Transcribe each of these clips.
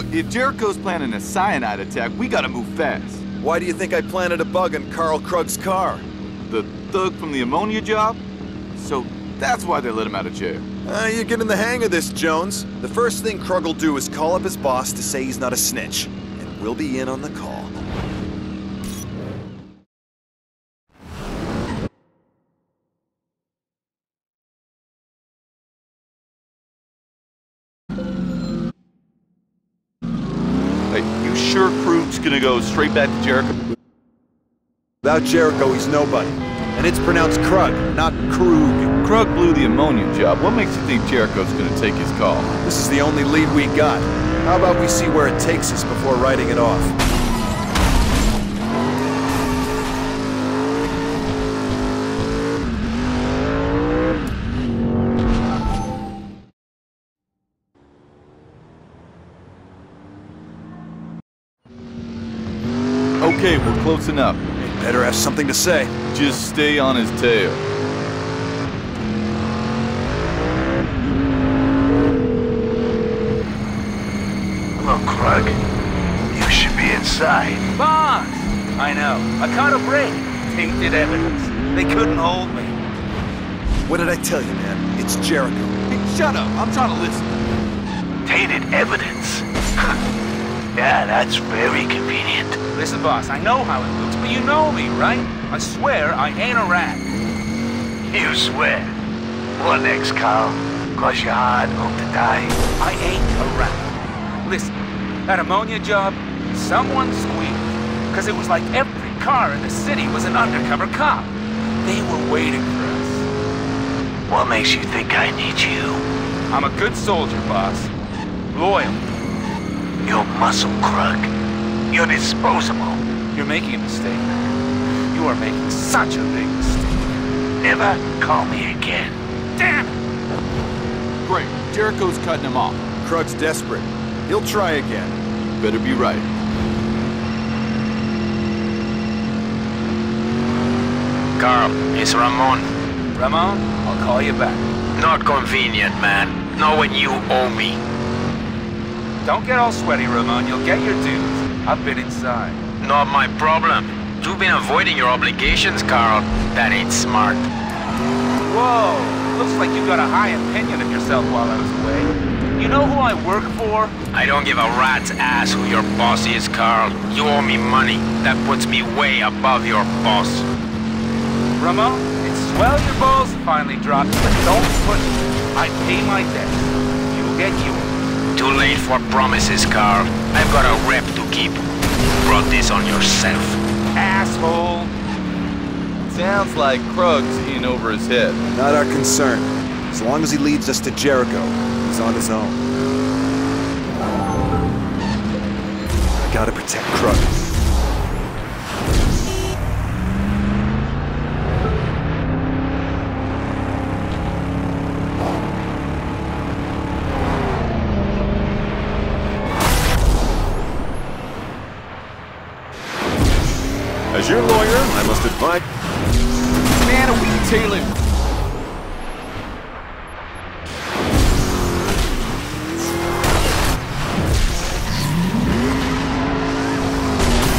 Look, if Jericho's planning a cyanide attack, we gotta move fast. Why do you think I planted a bug in Carl Krug's car? The thug from the ammonia job? So that's why they let him out of jail. Uh, you're getting the hang of this, Jones. The first thing Krug will do is call up his boss to say he's not a snitch. And we'll be in on the call. You sure Krug's gonna go straight back to Jericho? Without Jericho, he's nobody. And it's pronounced Krug, not Krug. Krug blew the ammonia job. What makes you think Jericho's gonna take his call? This is the only lead we got. How about we see where it takes us before writing it off? We're close enough. Better have something to say. Just stay on his tail. Hello, Krug. You should be inside. Boss! I know. I caught a break. Tainted evidence. They couldn't hold me. What did I tell you, man? It's Jericho. Hey, shut up. I'm trying to listen. Tainted evidence. yeah, that's very convenient. Listen, boss, I know how it looks, but you know me, right? I swear I ain't a rat. You swear. What next, Carl? Cross your heart, hope to die. I ain't a rat. Listen, that ammonia job, someone squeaked. Because it was like every car in the city was an undercover cop. They were waiting for us. What makes you think I need you? I'm a good soldier, boss. Loyal. You're muscle, Krug. You're disposable. You're making a mistake. You are making such a big mistake. Never call me again. Damn it! Great. Jericho's cutting him off. Krug's desperate. He'll try again. You Better be right. Carl, it's Ramon. Ramon, I'll call you back. Not convenient, man. Not when you owe me. Don't get all sweaty, Ramon. You'll get your dues. I've been inside. Not my problem. You've been avoiding your obligations, Carl. That ain't smart. Whoa! Looks like you got a high opinion of yourself while I was away. You know who I work for? I don't give a rat's ass who your boss is, Carl. You owe me money. That puts me way above your boss. Ramon, it's swell your balls finally dropped, but don't push it. I pay my debts. You'll get yours. Too late for promises, Carl. I've got a rep to keep. You brought this on yourself. Asshole! Sounds like Krug's in over his head. Not our concern. As long as he leads us to Jericho, he's on his own. I gotta protect Krug. As your lawyer, I must advise... Man, are we tailing?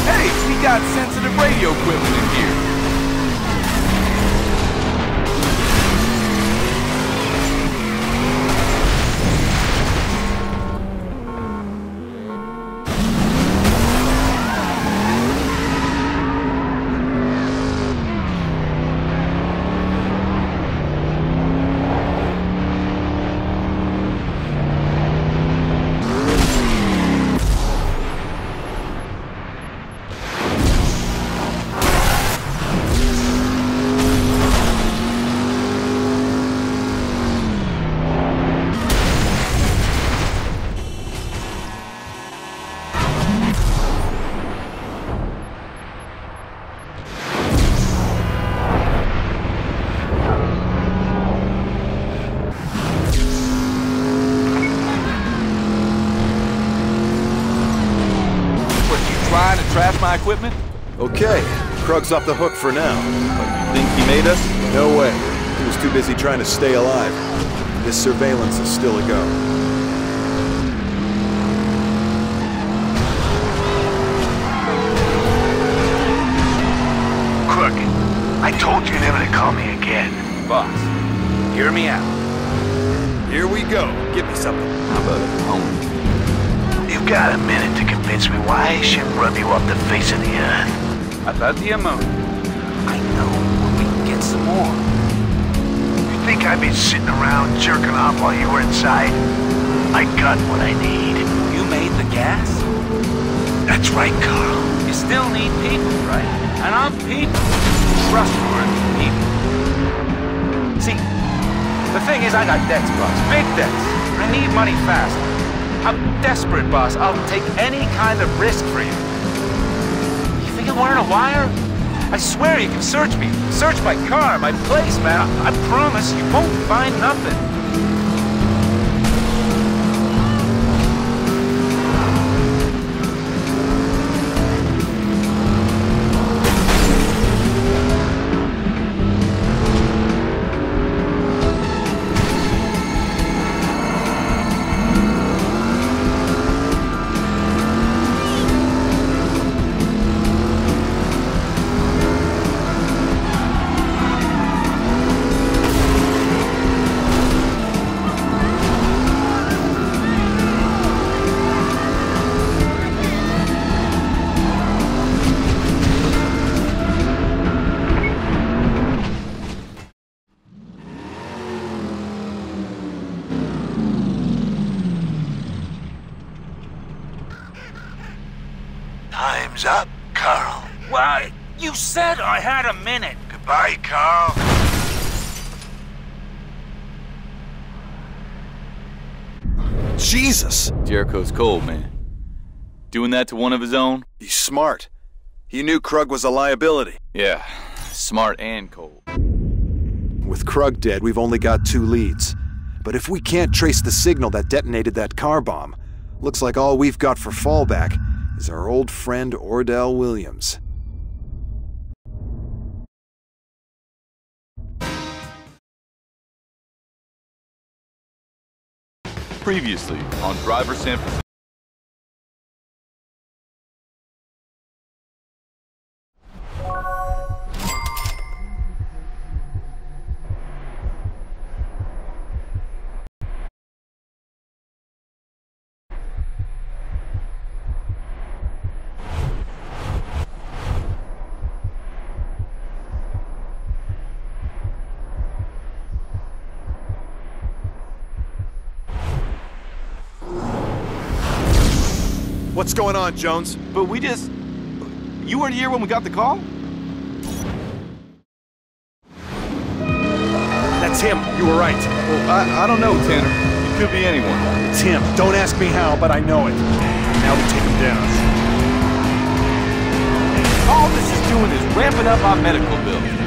Hey, we got sensitive radio equipment in here. equipment? Okay, Krug's off the hook for now. But you think he made us? No way. He was too busy trying to stay alive. This surveillance is still a go. I told you never to call me again. Boss, hear me out. Here we go. Give me something. How about a pony? You've got a minute to convince me why I should rub you off the face of the earth. About the ammonia. I know where we can get some more. You think I've been sitting around jerking off while you were inside? I got what I need. You made the gas? That's right, Carl. You still need people, right? And I'm people. Trustworthy people. See, the thing is I got debts, boss. Big debts. I need money fast. I'm desperate, boss. I'll take any kind of risk for you. You think I'm wearing a wire? I swear you can search me. Search my car, my place, man. I, I promise you won't find nothing. Time's up, Carl. Why, you said I had a minute. Goodbye, Carl. Jesus! Jericho's cold, man. Doing that to one of his own? He's smart. He knew Krug was a liability. Yeah, smart and cold. With Krug dead, we've only got two leads. But if we can't trace the signal that detonated that car bomb, looks like all we've got for fallback is our old friend Ordell Williams. Previously on Driver San Francisco. What's going on, Jones? But we just. You weren't here when we got the call? That's him. You were right. Well, I, I don't know, Tanner. It could be anyone. It's him. Don't ask me how, but I know it. Now we take him down. All this is doing is ramping up our medical bills.